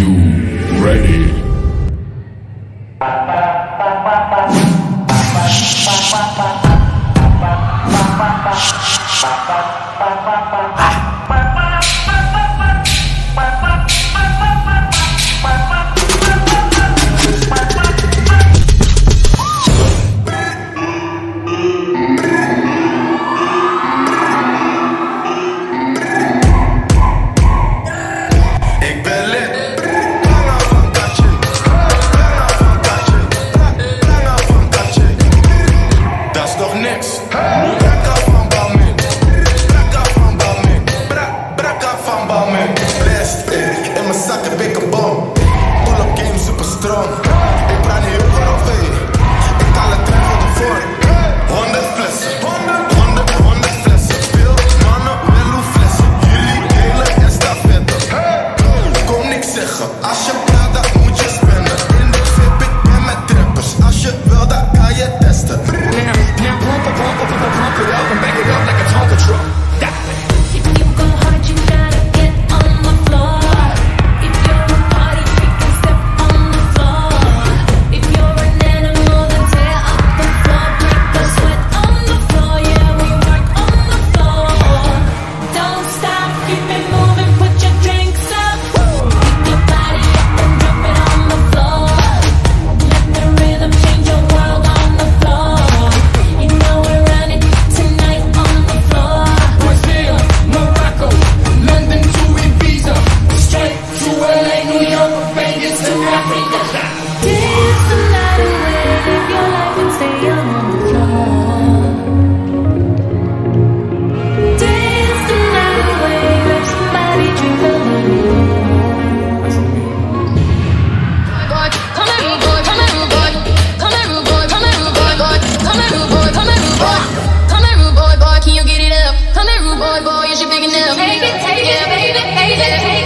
You ready? money, it was a thing. Dollar three for the forty. Yeah.